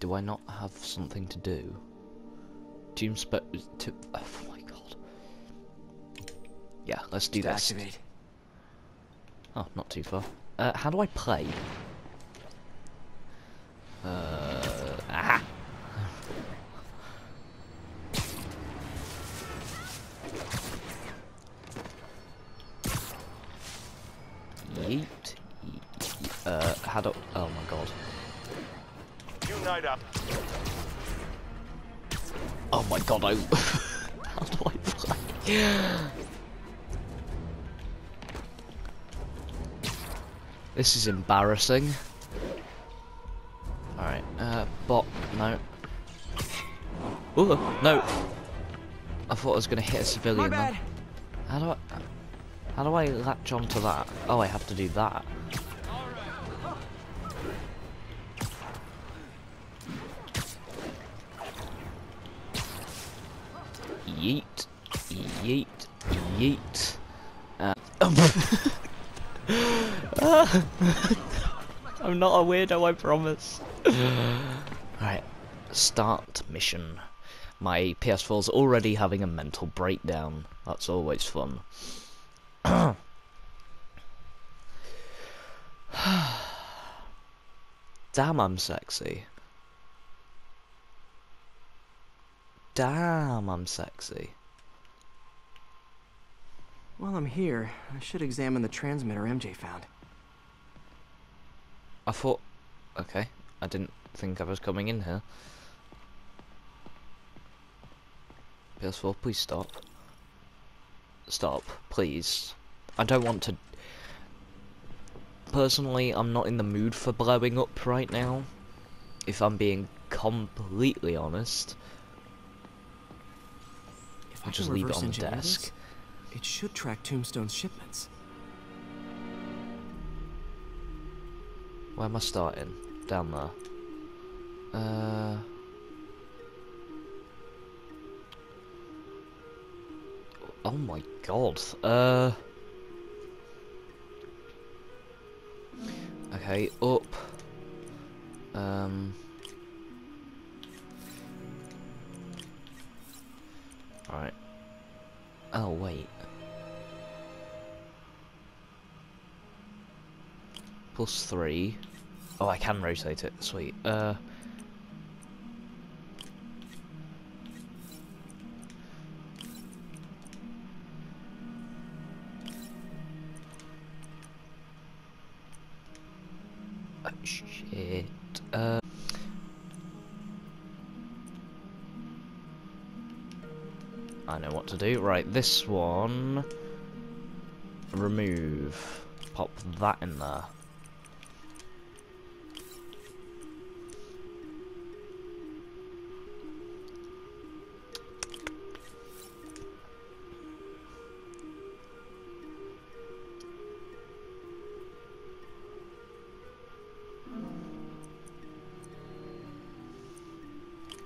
Do I not have something to do? Doom spe- to Oh my god. Yeah, let's do To this. activate. Oh, not too far. Uh, how do I play? Uh, ah! Yeet. Yeet. Uh, how do? Oh my god. Up. Oh my god, I. how do I play? This is embarrassing. Alright, uh, bot, no. Ooh, no. I thought I was gonna hit a civilian My then. bad. How do I... How do I latch onto that? Oh, I have to do that. Yeet. Yeet. Uh, I'm not a weirdo, I promise. Alright, start mission. My PS4's already having a mental breakdown. That's always fun. Damn, I'm sexy. Damn, I'm sexy. While I'm here, I should examine the transmitter MJ found. I thought... Okay, I didn't think I was coming in here. PS4, please stop. Stop, please. I don't want to... Personally, I'm not in the mood for blowing up right now. If I'm being completely honest. If I'll just leave it on the desk. this, it should track Tombstone's shipments. Where am I starting? Down there. Uh... Oh my god. Uh... Okay, up. Um... Alright. Oh, wait. Plus three. Oh, I can rotate it. Sweet. Uh. Oh, shit. Uh. I know what to do. Right, this one. Remove. Pop that in there.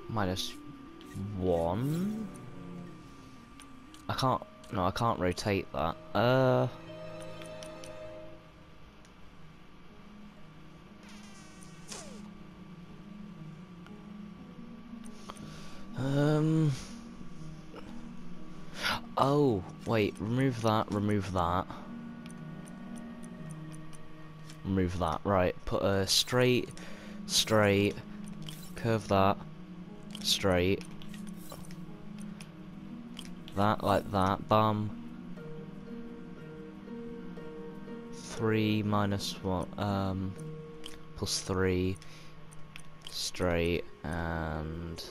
minus one. No, I can't rotate that. Uh. Um. Oh, wait. Remove that. Remove that. Remove that. Right. Put a straight, straight. Curve that straight. That like that, bum. Three minus one, um, plus three, straight, and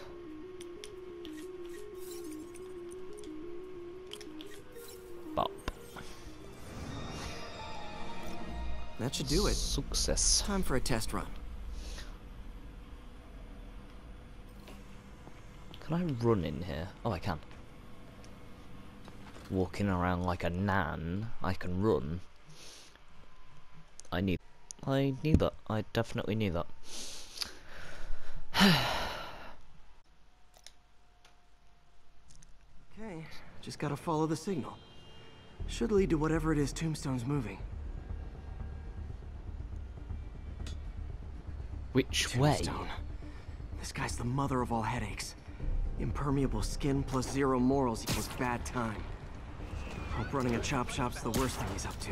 bop. That should do it. Success. Time for a test run. Can I run in here? Oh, I can. Walking around like a nan, I can run. I knew. I knew that. I definitely knew that. Okay, just gotta follow the signal. Should lead to whatever it is Tombstone's moving. Which way? This guy's the mother of all headaches. Impermeable skin plus zero morals equals bad time. Hope running a chop shop's the worst thing he's up to.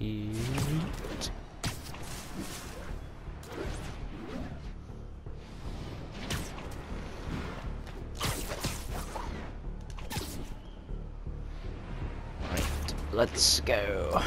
Yeet. Right, let's go.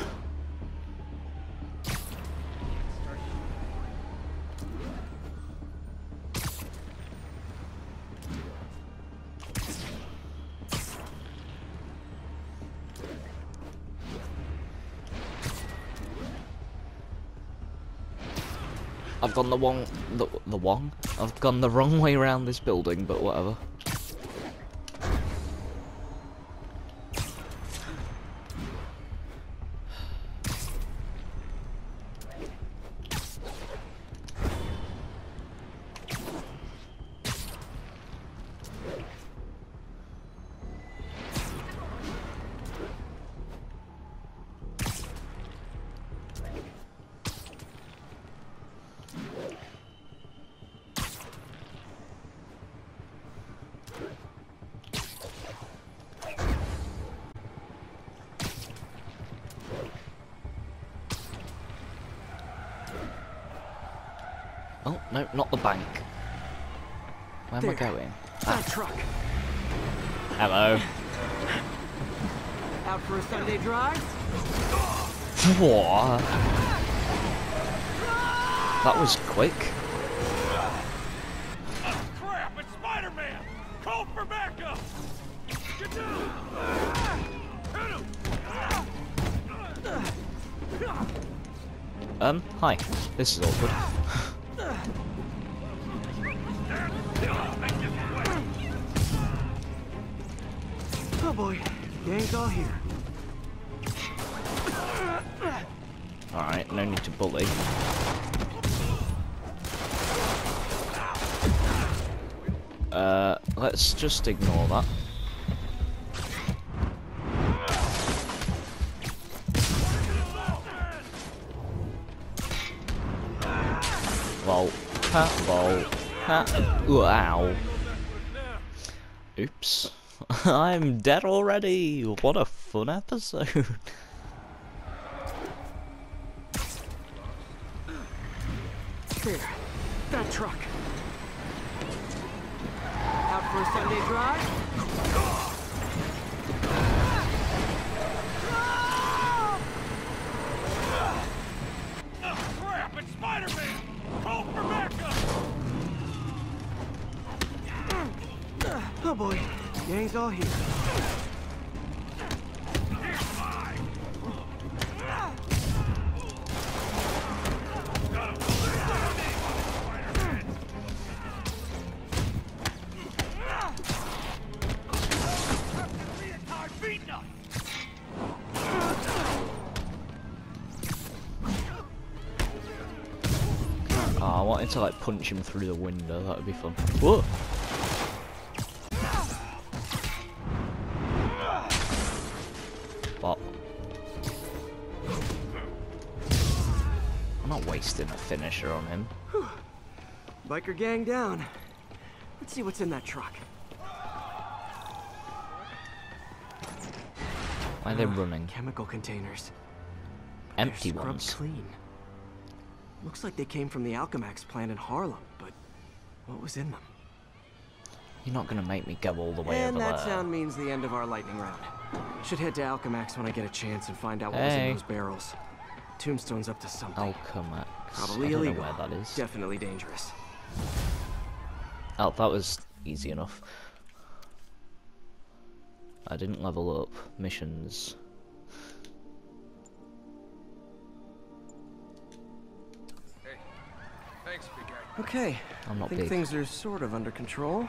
I've gone the wrong, the, the wrong? I've gone the wrong way around this building, but whatever. No, not the bank. Where am I going? That truck. Hello. Out for a Sunday drive? What? That was quick. Crap, it's Spider-Man! Call for backup! Get down! Um, hi. This is awkward. Just ignore that. Lol. Ha, lol. Ha, wow. Oops. I'm dead already. What a fun episode. punch him through the window. That would be fun. Whoa! What? I'm not wasting a finisher on him. Biker gang down. Let's see what's in that truck. Why are they running? Chemical containers. They're Empty ones. clean. Looks like they came from the Alchemax plant in Harlem, but what was in them? You're not gonna make me go all the way and over that sound means the end of our lightning round. Should head to Alchemax when I get a chance and find out what was in those barrels. Tombstone's up to something. Alchemax. Probably illegal. where that is. Definitely dangerous. Oh, that was easy enough. I didn't level up missions. Thanks, big guy. Okay. I'm not I think big. things are sort of under control.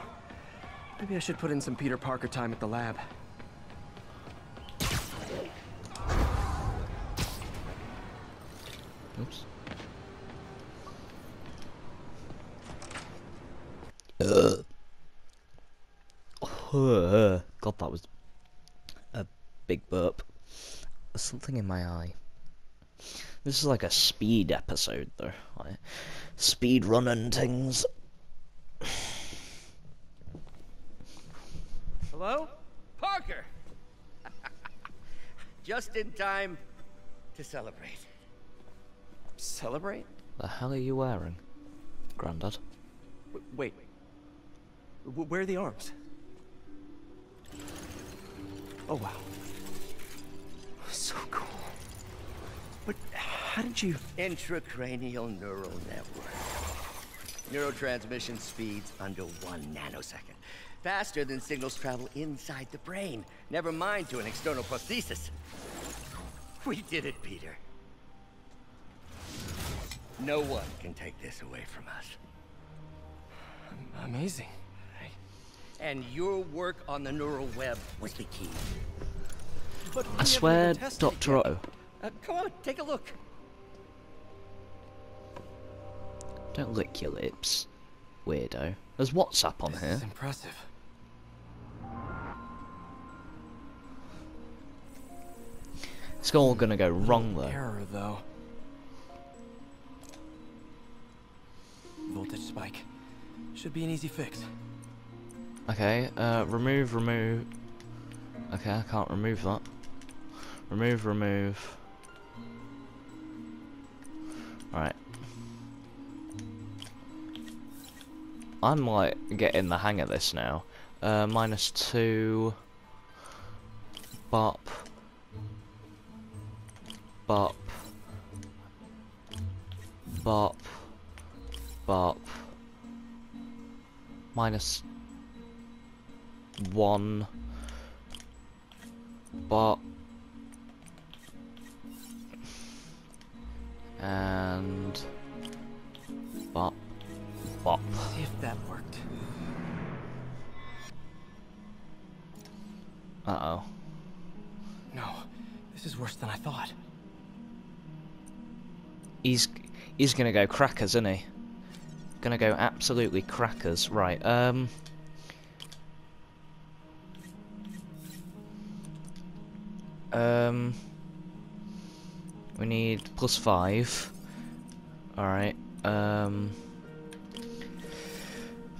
Maybe I should put in some Peter Parker time at the lab. Oops. Uh. Ugh. God, that was a big burp. Something in my eye. This is like a speed episode, though. Like, speed running things. Hello? Parker! Just in time to celebrate. Celebrate? The hell are you wearing, Grandad? W wait. W where are the arms? Oh, wow. How did you... Intracranial neural network. Neurotransmission speeds under one nanosecond. Faster than signals travel inside the brain. Never mind to an external prosthesis. We did it, Peter. No one can take this away from us. Amazing. And your work on the neural web was the key. But I swear, even tested it Dr. yet. Otto. Uh, come on, take a look. Don't lick your lips, weirdo. There's WhatsApp on This here. is impressive. It's all gonna go wrong though. Error, though. Voltage spike. Should be an easy fix. Okay, uh, remove, remove. Okay, I can't remove that. Remove, remove. Alright. I'm like getting the hang of this now. Uh, minus two. Bop. Bop. Bop. Bop. Minus one Bop. and if that worked. uh-oh. No, this is worse than I thought. he's he's gonna go crackers isn't he? Gonna go absolutely crackers. Right um. Um. We need plus five. Alright um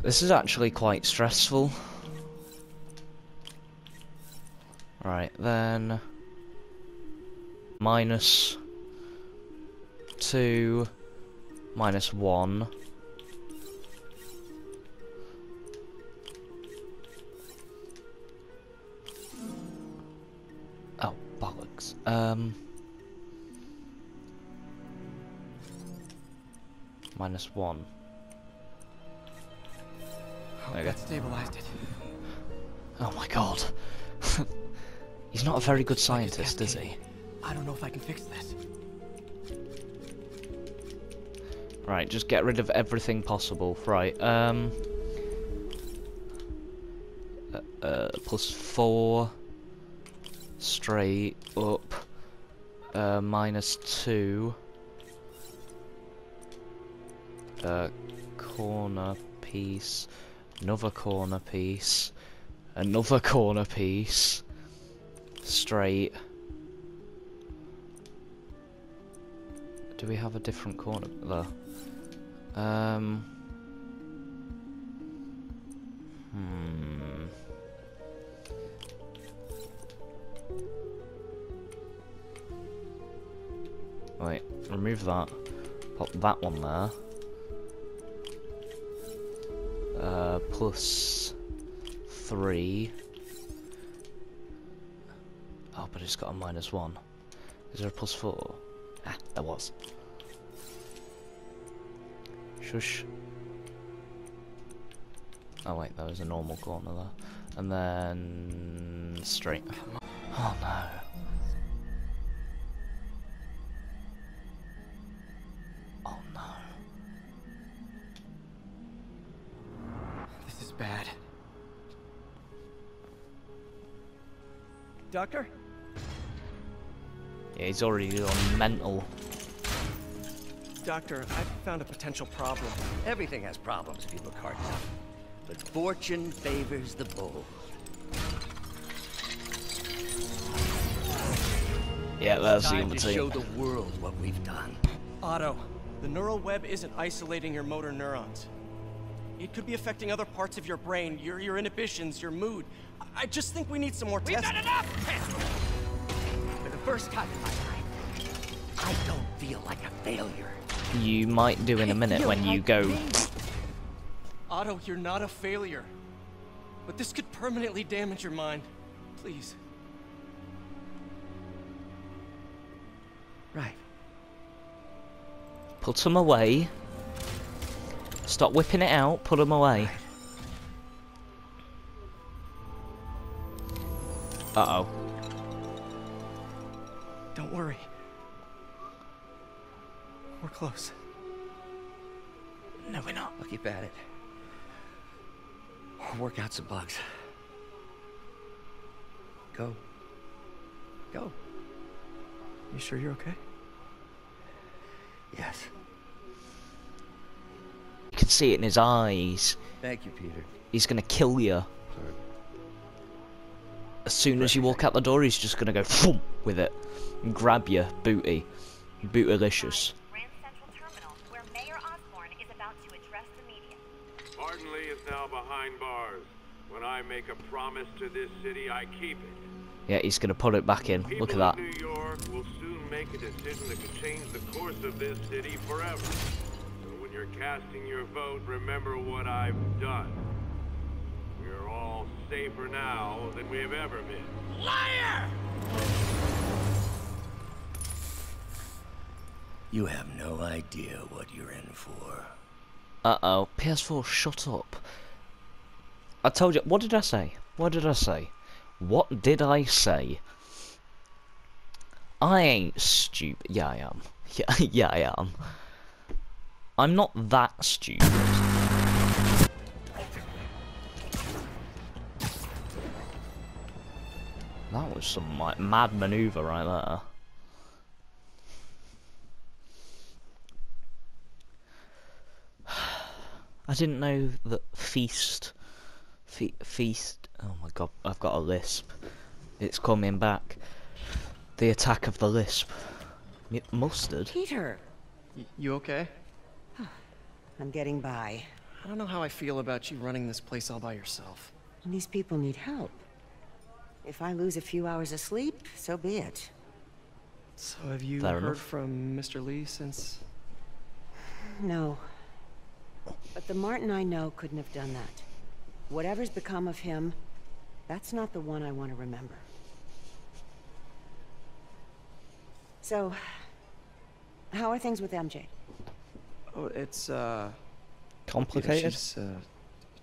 this is actually quite stressful. Right, then... Minus... 2... Minus 1... Oh, bollocks. Um... Minus 1... Stabilized it. Oh my god. He's not a very good scientist, is he? I don't know if I can fix this. Right, just get rid of everything possible. Right, um... Uh, uh plus four... Straight up... Uh, minus two... Uh, corner piece... Another corner piece... Another corner piece... Straight... Do we have a different corner there? Um. Hmm. Wait, remove that. Pop that one there. Uh, plus three. Oh, but it's got a minus one. Is there a plus four? Ah, there was. Shush. Oh wait, there was a normal corner there. And then... straight. Oh no. He's already on mental. Doctor, I've found a potential problem. Everything has problems if you look hard enough. But fortune favors the bold. Yeah, that's the Time other to show the world what we've done. Otto, the neural web isn't isolating your motor neurons. It could be affecting other parts of your brain, your, your inhibitions, your mood. I- I just think we need some more tests. We've tests. got enough! For the first time in my life, I don't feel like a failure. You might do in a minute when you like go. me. Otto, you're not a failure. But this could permanently damage your mind. Please. Right. Put them away. Stop whipping it out. Put them away. Uh oh. We're close. No, we're not. I'll keep at it. I'll work out some bugs. Go. Go. You sure you're okay? Yes. You can see it in his eyes. Thank you, Peter. He's gonna kill you. As soon as you walk out the door, he's just gonna go with it and grab you, booty, bootylicious. Grand Central Terminal, where Mayor Osborn is about to address the media. Martin Li is now behind bars. When I make a promise to this city, I keep it. Yeah, he's gonna put it back in. People Look at that. New York will soon make a decision that could change the course of this city forever. So when you're casting your vote, remember what I've done. We're all safer now than we have ever been. Liar! You have no idea what you're in for. Uh oh. PS4, shut up. I told you. What did I say? What did I say? What did I say? I ain't stupid. Yeah, I am. Yeah, yeah, I am. I'm not that stupid. That was some like, mad maneuver right there. I didn't know that feast, fe- feast. Oh my god, I've got a lisp. It's coming back. The attack of the lisp. M- mustard. Peter, Y- you okay? I'm getting by. I don't know how I feel about you running this place all by yourself. And these people need help. If I lose a few hours of sleep, so be it. So have you Fair heard enough. from Mr. Li since? No. But the Martin I know couldn't have done that. Whatever's become of him, that's not the one I want to remember. So, how are things with MJ? Oh, it's uh. Complicated. she's, uh,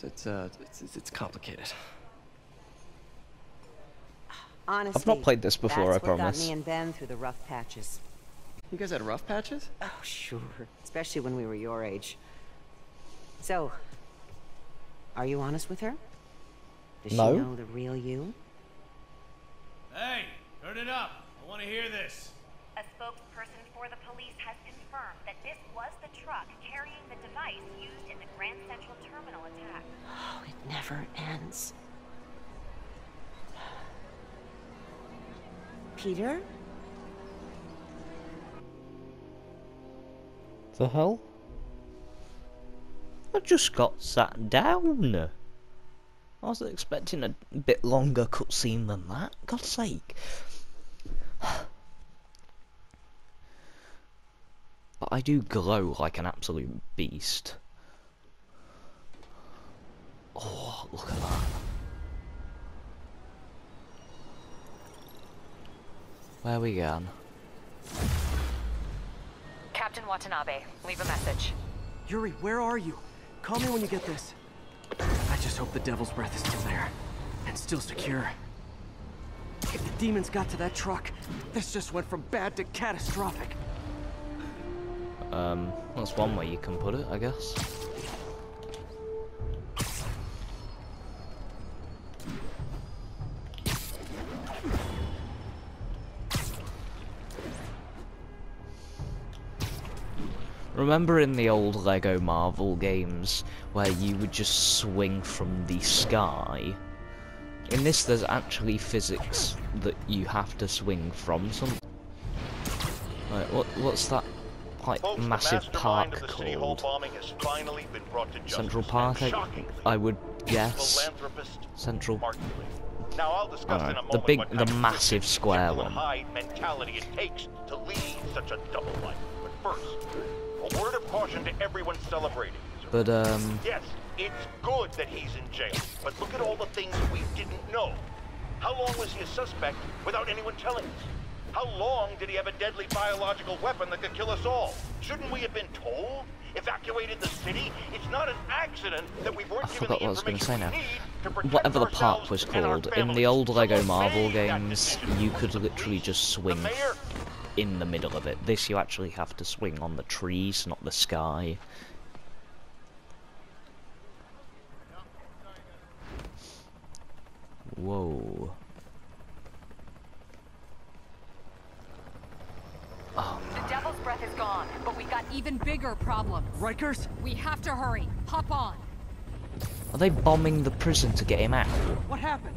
it's uh, it's, it's- it's complicated. Honestly, I've not played this before, that's I what promise. got me and Ben through the rough patches. You guys had rough patches? Oh, sure. Especially when we were your age. So, are you honest with her? Does No. she know the real you? Hey, turn it up. I want to hear this. A spokesperson for the police has confirmed that this was the truck carrying the device used in the Grand Central Terminal attack. Oh, it never ends. Peter? The hell? I just got sat down. I was expecting a bit longer cutscene than that. God's sake. But I do glow like an absolute beast. Oh, look at that. Where are we going? Captain Watanabe, leave a message. Yuri, where are you? Call me when you get this. I just hope the Devil's Breath is still there. And still secure. If the demons got to that truck, this just went from bad to catastrophic. Um, that's one way you can put it, I guess. Remember in the old Lego Marvel games where you would just swing from the sky? In this, there's actually physics that you have to swing from something. Right, what what's that like Folks, massive park of the City Hall called? bombing has finally been brought to justice. Central Park, I, I would guess. Central. Now I'll discuss Alright, in a the big- the massive square one. mentality it takes to lead such a double life. But first, a word of caution to everyone celebrating. But um, Yes, it's good that he's in jail, but look at all the things we didn't know. How long was he a suspect without anyone telling us? How long did he have a deadly biological weapon that could kill us all? Shouldn't we have been told? Evacuated the city? It's not an accident that we weren't I given forgot the what I was going to say now. we need to Whatever the park was called, in the old Lego Marvel games, you could literally just swing? In the middle of it. This you actually have to swing on the trees, not the sky. Whoa. Oh, The Devil's Breath is gone, but we got Even bigger problems. Rikers? We have to hurry. Hop on. Are they bombing the prison to get him out? What happened?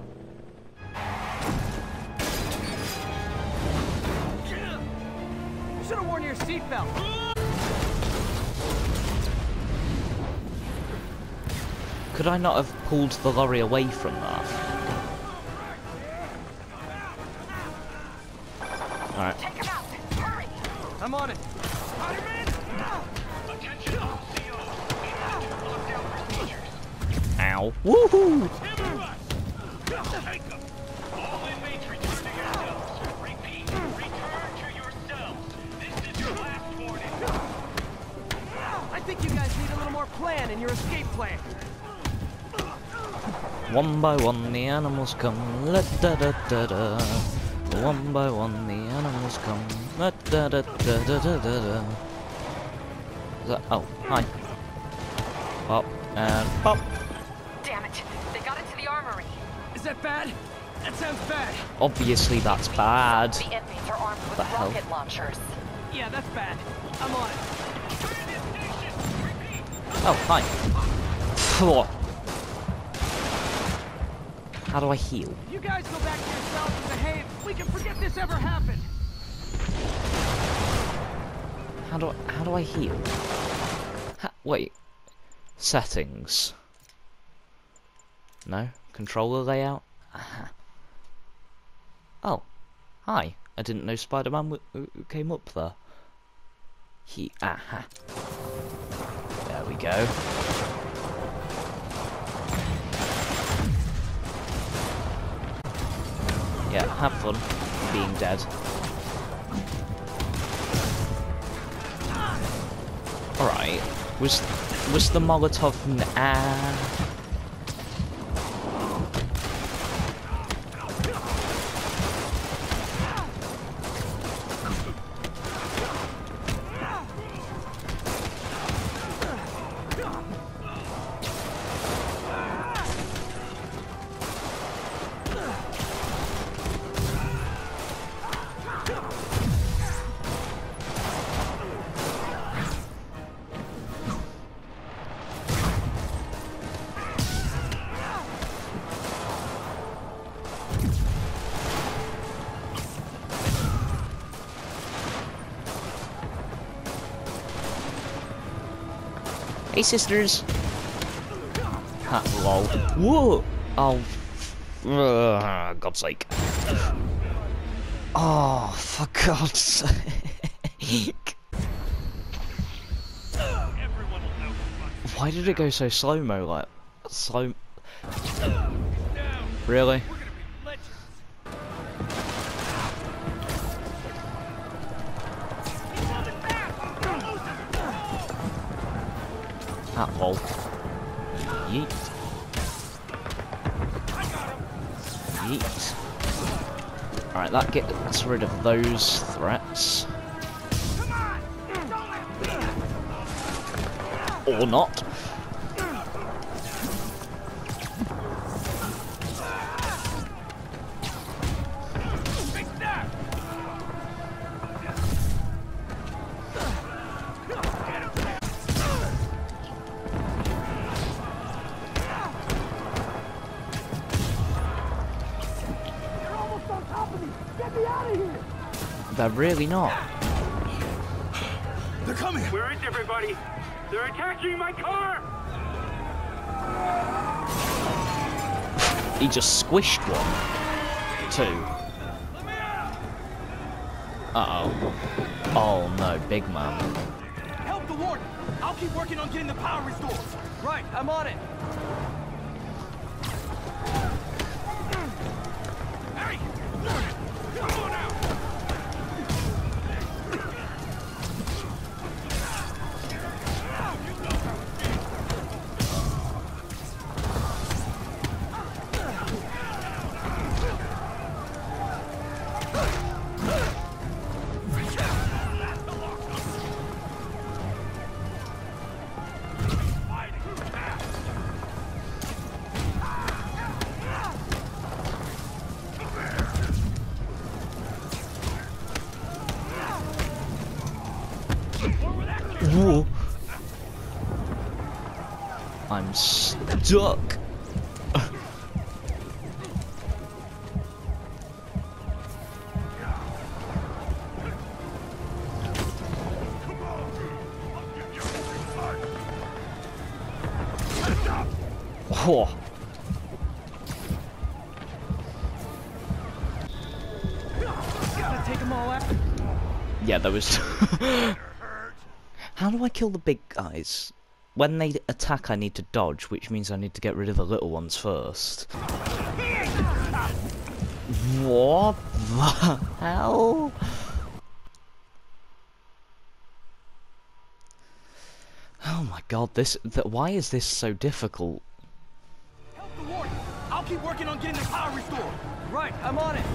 Could I not have pulled the lorry away from that? Animals come, la da da da da. One by one the animals come, la da da da da da da da. Is that, oh, hi. Pop, and pop. Damn it! They got into the armory. Is that bad? That sounds bad. Obviously that's bad. The inmates are armed with The hell? rocket launchers. Yeah, that's bad. I'm on it. Oh, hi. Phew. How do I heal? You guys go back to your cells and behave. We can forget this ever happened. How do I, how do I heal? Ha, wait. Settings. No? Controller layout? Aha. Oh. Hi. I didn't know Spider-Man came up there. He... Aha. There we go. Yeah, have fun being dead. Alright. Was was the Molotov n- ah Hey sisters. Ha, lol. Whoa! Oh. Uh, God's sake. Oh, for God's sake. Why did it go so slow-mo, like, slow... Really? Alright, that gets rid of those threats. Or not. They're really not. They're coming! Where is everybody? They're attacking my car! He just squished one. Two. Uh-oh. Oh no, big man. Help the warden! I'll keep working on getting the power restored. Right, I'm on it. All out. Yeah, that was. How do I kill the big guys? When they attack, I need to dodge, which means I need to get rid of the little ones first. What the hell? Oh my god, this. Th why is this so difficult? Help the warden! I'll keep working on getting the power restored. Right, I'm on it.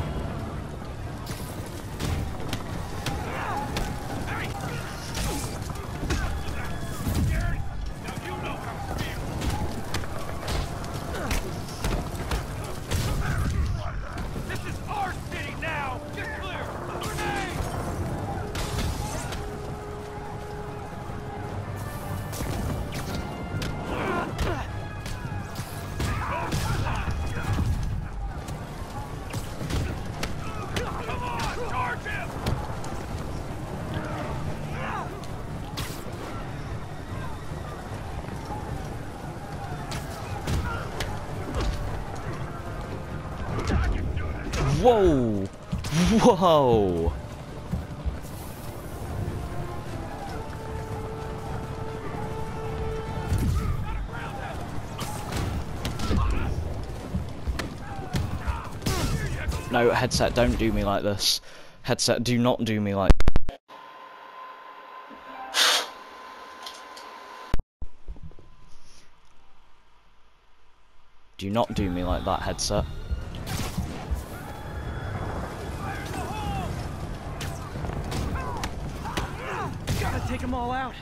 Whoa! No, headset, don't do me like this. Headset, do not do me like Do not do me like that, headset. Take them all out.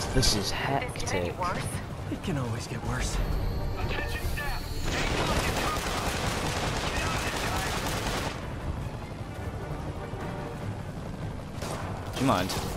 God, this is hectic. It can always get worse. Do you mind?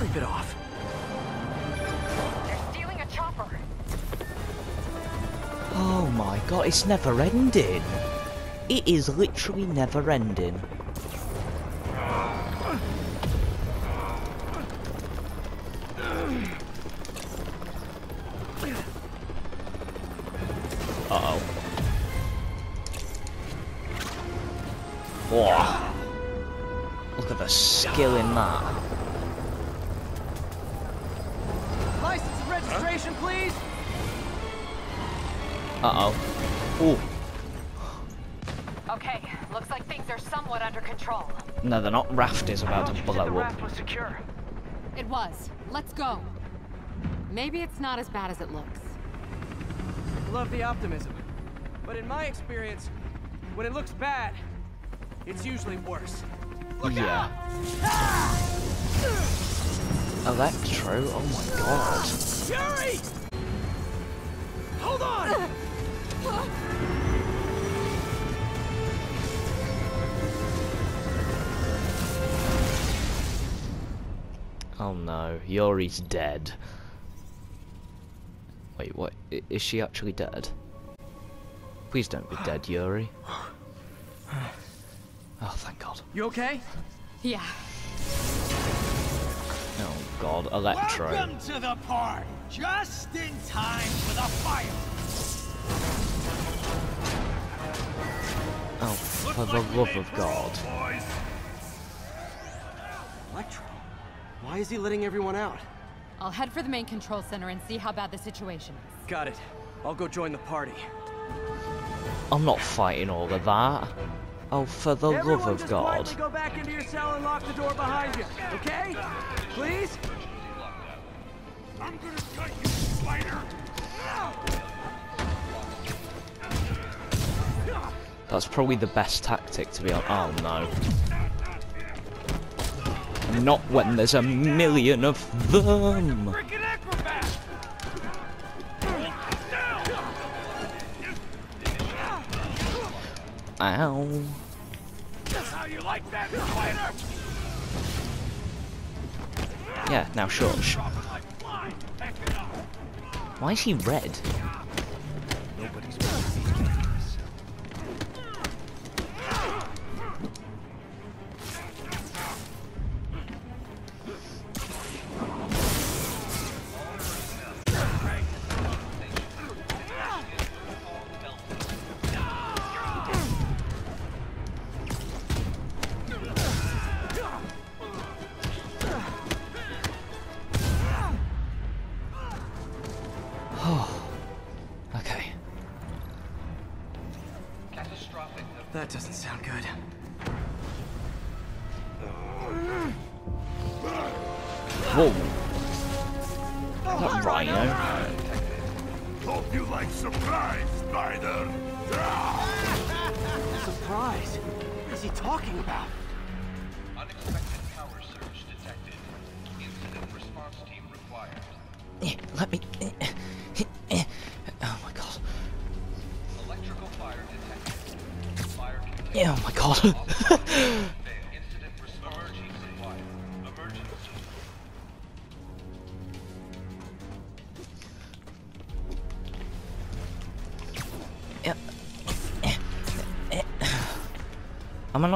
Keep it off. They're stealing a chopper. Oh my god, it's never ending. It is literally never ending. They're not. Raft is about to the blow up. was secure. It was. Let's go. Maybe it's not as bad as it looks. Love the optimism. But in my experience, when it looks bad, it's usually worse. yeah. Ah! Electro? Oh my god. Yuri! Hold on! no, Yuri's dead. Wait, what? I- Is she actually dead? Please don't be dead, Yuri. Oh, thank god. You okay? Yeah. Oh god, Electro. Welcome to the party. Just in time for the fire. Oh, for the love of god. Electro. Why is he letting everyone out? I'll head for the main control center and see how bad the situation is. Got it. I'll go join the party. I'm not fighting all of that. Oh, for the Everyone love of just god. quietly go back into your cell and lock the door behind you, okay? Please? I'm gonna cut you, spider. That's probably the best tactic to be on. Oh no. Not when there's a million of them. Ow. How you like that. Yeah, now up. Why is he red? That doesn't sound good. Whoa. Not Rhino. Hope you like surprise, spider. Surprise! What is he talking about?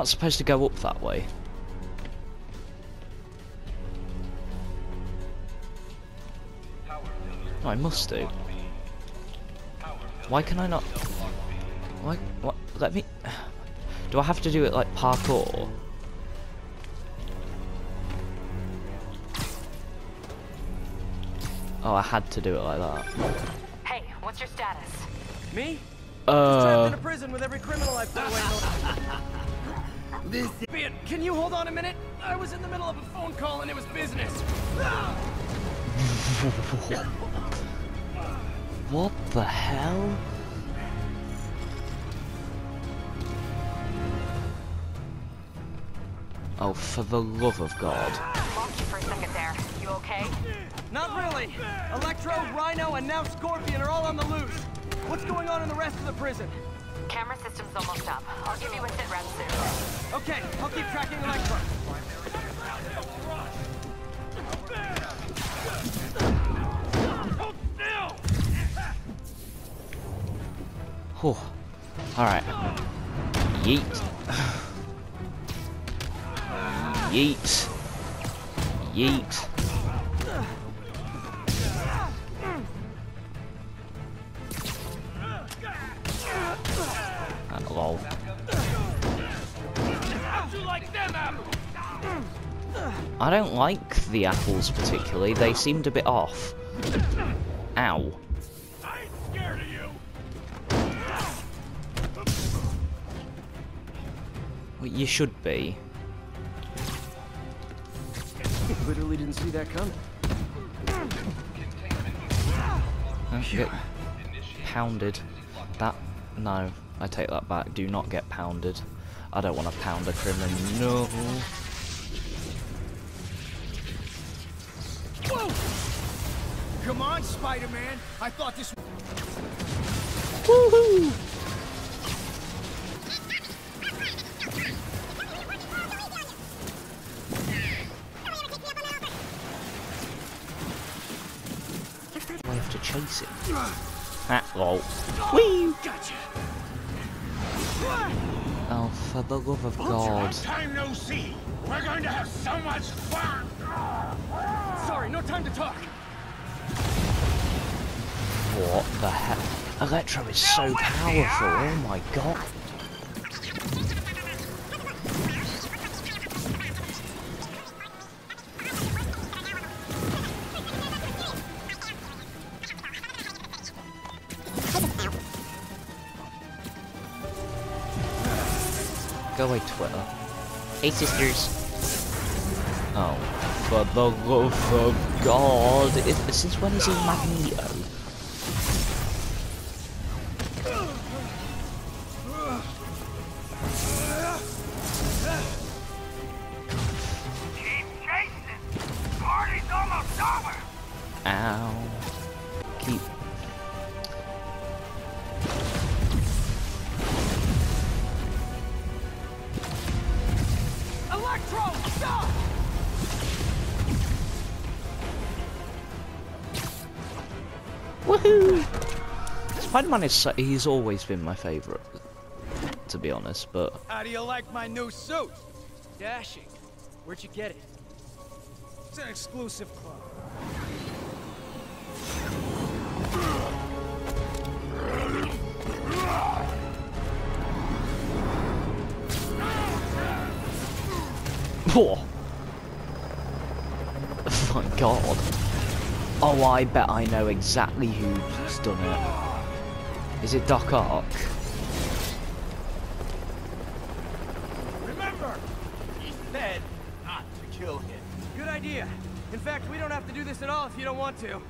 Not supposed to go up that way? Power pillars. No, I must do. Block B. Power pillars. Why can I not? Cell block B. Why? What? Let me. Do I have to do it like parkour? Oh, I had to do it like that. Hey, what's your status? Me? Uh. Trapped Uh, in a prison with every criminal I've put away. this is... Can you hold on a minute? I was in the middle of a phone call and it was business. what the hell? Oh, for the love of God. Lost you for a second there. You okay? Not really. Electro, Rhino, and now Scorpion are all on the loose. What's going on in the rest of the prison? Camera system's almost up. I'll give you a sit rep soon. Okay, I'll keep tracking Electro. Whew. Alright. Yeet. Yeet. Yeet. Don't like the apples particularly, they seemed a bit off. Ow. Well, you should be. Literally didn't see that coming. Get pounded. That no, I take that back. Do not get pounded. I don't want to pound a criminal. Whoa! Spider-Man. I thought this. Woohoo! I have to chase it. Ah, lol. Whee! Gotcha. Oh, for the love of God. time no see. We're going to have so much fun. Sorry, no time to talk. The hell? Electro is so powerful, oh my god. Go away, Twitter. Hey, sisters. Oh, for the love of God. Since when is he Magneto? Electro, stop! Woohoo! Spider-Man is he's always been my favourite, to be honest, but How do you like my new suit? Dashing. Where'd you get it? It's an exclusive club. Whoa. Oh my god. Oh, I bet I know exactly who's done it. Is it Doc Ock? Remember, he said not to kill him. Good idea. In fact, we don't have to do this at all if you don't want to.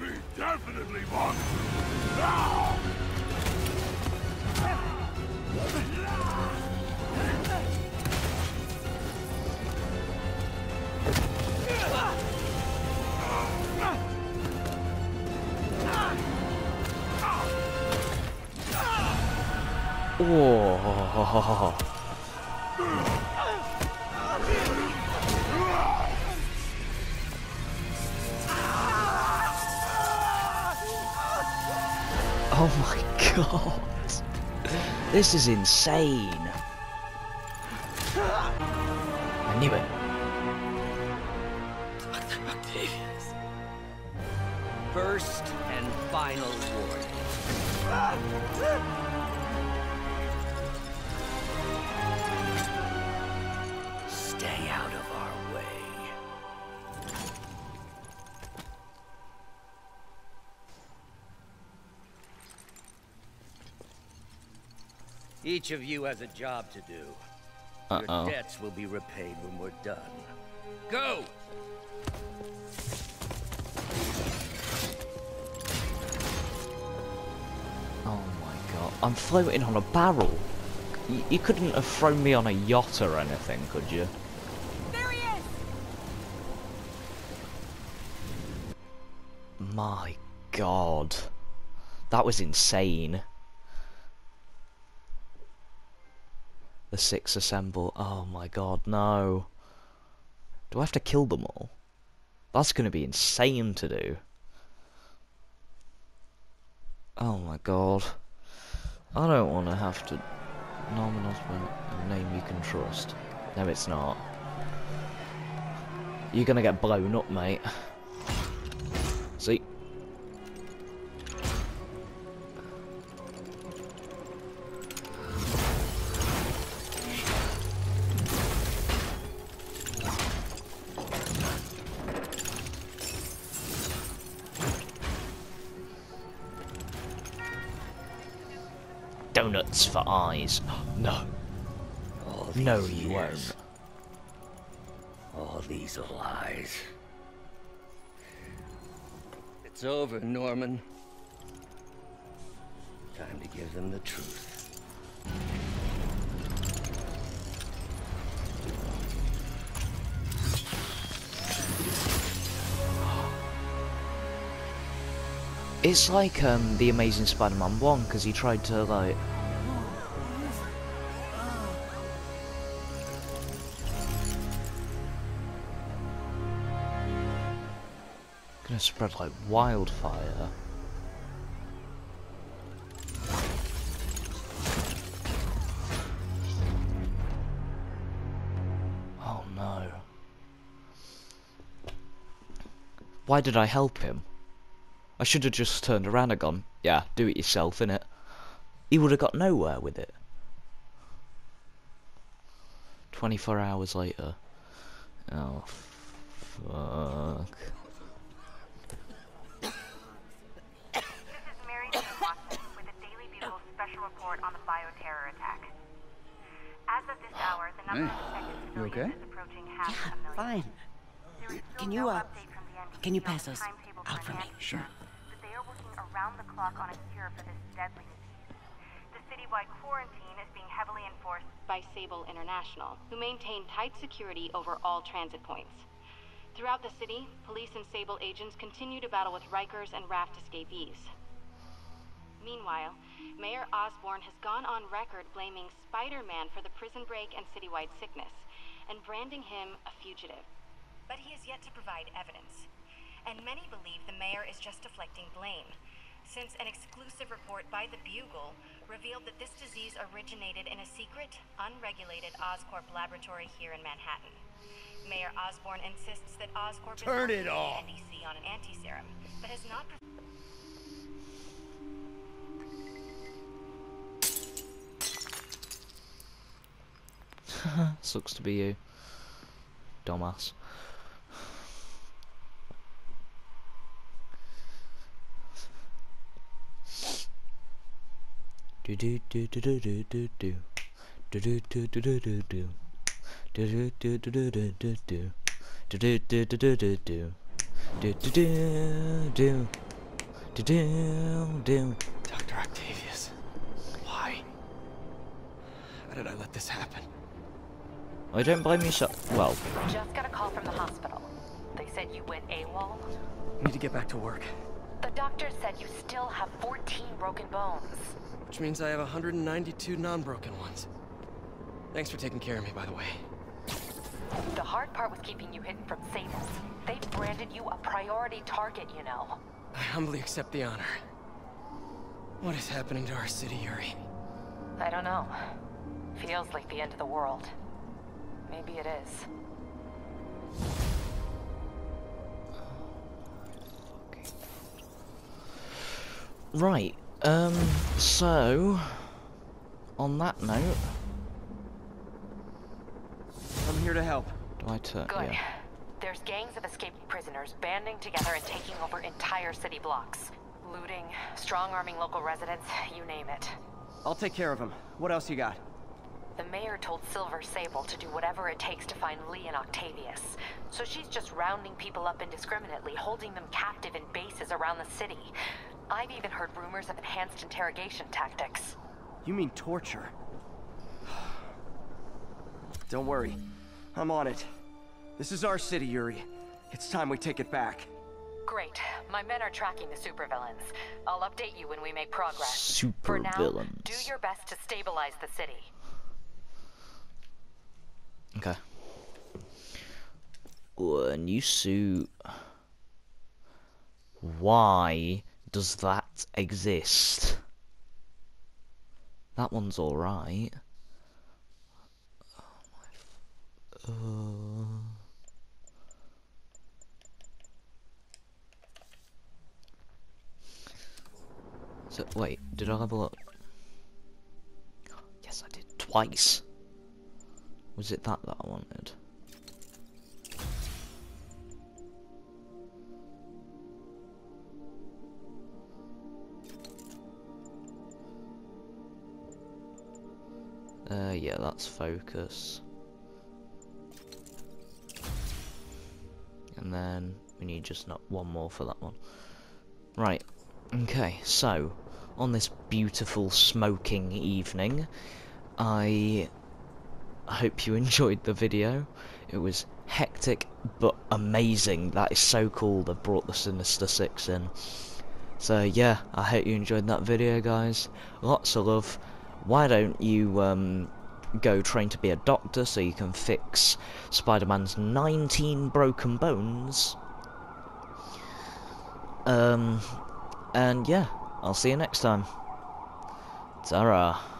We definitely want now. Oh. Oh my god. This is insane. I knew it. First and final warning. Each of you has a job to do. Uh-oh. Your debts will be repaid when we're done. Go! Oh my god. I'm floating on a barrel. Y you couldn't have thrown me on a yacht or anything, could you? There he is! My god. That was insane. The six assemble. Oh my god, no. Do I have to kill them all? That's gonna be insane to do. Oh my god. I don't want to have to... Norman Osborn, a name you can trust. No, it's not. You're gonna get blown up, mate. Donuts for eyes. No. No, you years, won't. All these are lies. It's over, Norman. Time to give them the truth. It's like um, the Amazing Spider-Man 1, because he tried to, like... Spread like wildfire. Oh no. Why did I help him? I should have just turned around and gone, yeah, do it yourself, innit? He would have got nowhere with it. 24 hours later. Oh, fuck. On the bioterror attack. As of this hour, the number of affected You civilians okay? is approaching half a million. Fine. There is still Can you, uh, update the NBC can you pass the those timetable out for me? Sure. antivirus, But they are working around the clock on a cure for this deadly disease. The citywide quarantine is being heavily enforced by Sable International, who maintain tight security over all transit points. Throughout the city, police and Sable agents continue to battle with Rikers and raft escapees. Meanwhile, Mayor Osborn has gone on record blaming Spider-Man for the prison break and citywide sickness, and branding him a fugitive. but he has yet to provide evidence. And many believe the mayor is just deflecting blame, since an exclusive report by the Bugle revealed that this disease originated in a secret, unregulated Oscorp laboratory here in Manhattan. Mayor Osborn insists that Oscorp Turn is it off. NBC on an anti-serum, but has not. Sucks to be you. Dumbass. Do do do do do do do do. Do do do do do do do. Do do do do do do do do. Do do do do do do do. Do do do do. Do do do. Dr. Octavius. Why? How did I let this happen? I don't blame yourself. Well, Just got a call from the hospital. They said you went AWOL. Need to get back to work. The doctor said you still have 14 broken bones. Which means I have 192 non-broken ones. Thanks for taking care of me, by the way. The hard part was keeping you hidden from Sables. They've branded you a priority target, you know. I humbly accept the honor. What is happening to our city, Yuri? I don't know. Feels like the end of the world. Maybe it is. Right, um, so, on that note, I'm here to help. do I turn, Good. yeah. There's gangs of escaped prisoners banding together and taking over entire city blocks. Looting, strong-arming local residents, you name it. I'll take care of them. What else you got? The mayor told Silver Sable to do whatever it takes to find Li and Octavius. So she's just rounding people up indiscriminately, holding them captive in bases around the city. I've even heard rumors of enhanced interrogation tactics. You mean torture? Don't worry. I'm on it. This is our city, Yuri. It's time we take it back. Great. My men are tracking the supervillains. I'll update you when we make progress. For now, Supervillains. do your best to stabilize the city. Okay. Ooh, a new suit. Why does that exist? That one's alright. Uh... So, wait, did I level up? Yes, I did twice. Was it that that I wanted? Uh, yeah, that's focus. And then we need just not one more for that one. Right, okay, so on this beautiful smoking evening, I hope you enjoyed the video. It was hectic but amazing. That is so cool they brought the Sinister Six in. So yeah, I hope you enjoyed that video guys. Lots of love. Why don't you um, go train to be a doctor so you can fix Spider-Man's 19 broken bones? Um, and yeah, I'll see you next time. Ta-ra.